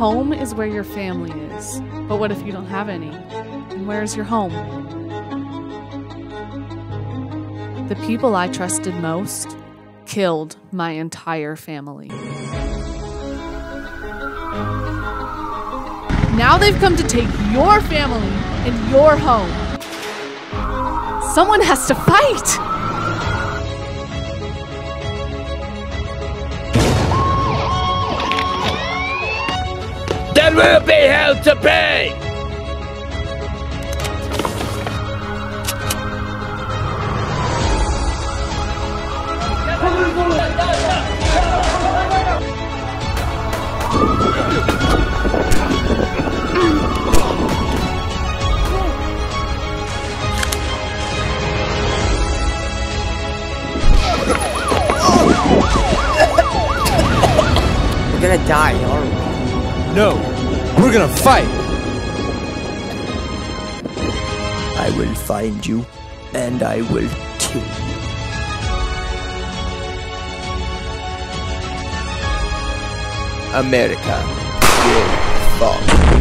Home is where your family is. But what if you don't have any? And where's your home? The people I trusted most killed my entire family. Now they've come to take your family and your home. Someone has to fight! There will be hell to pay! We're gonna die, aren't we? No, we're gonna fight. I will find you, and I will kill you. America will fall.